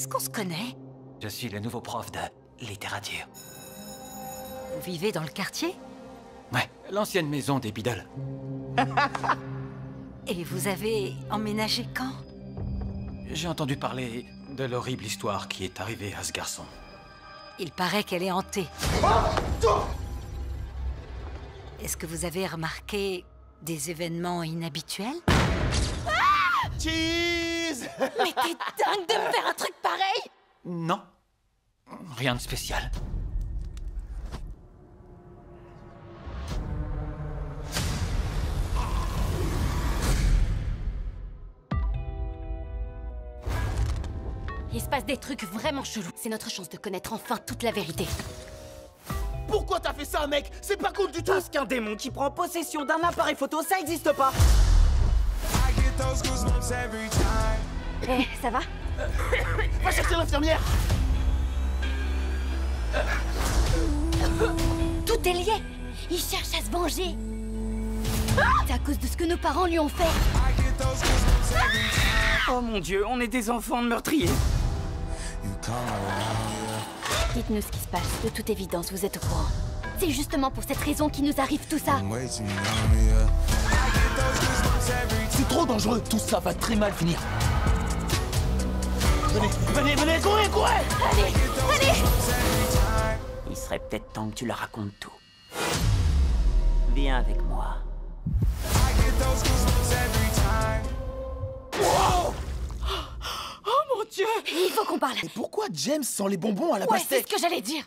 Est-ce qu'on se connaît? Je suis le nouveau prof de littérature. Vous vivez dans le quartier? Ouais, l'ancienne maison des Biddle. Et vous avez emménagé quand? J'ai entendu parler de l'horrible histoire qui est arrivée à ce garçon. Il paraît qu'elle est hantée. Est-ce que vous avez remarqué des événements inhabituels? Cheese Mais t'es dingue de rien de spécial. Il se passe des trucs vraiment chelous. C'est notre chance de connaître enfin toute la vérité. Pourquoi t'as fait ça, mec? C'est pas cool du tout Parce qu'un démon qui prend possession d'un appareil photo, ça existe pas Eh, ça va? Va chercher l'infirmière Tout est lié Il cherche à se venger. C'est à cause de ce que nos parents lui ont fait. Oh mon dieu, on est des enfants de meurtriers. Dites-nous ce qui se passe. De toute évidence, vous êtes au courant. C'est justement pour cette raison qu'il nous arrive tout ça. C'est trop dangereux. Tout ça va très mal finir. Venez, venez, venez, courez, courez. Allez, allez Il serait peut-être temps que tu leur racontes tout. Viens avec moi. Oh mon dieu Il faut qu'on parle. Et pourquoi James sent les bonbons à la Ouais, c'est ce que j'allais dire.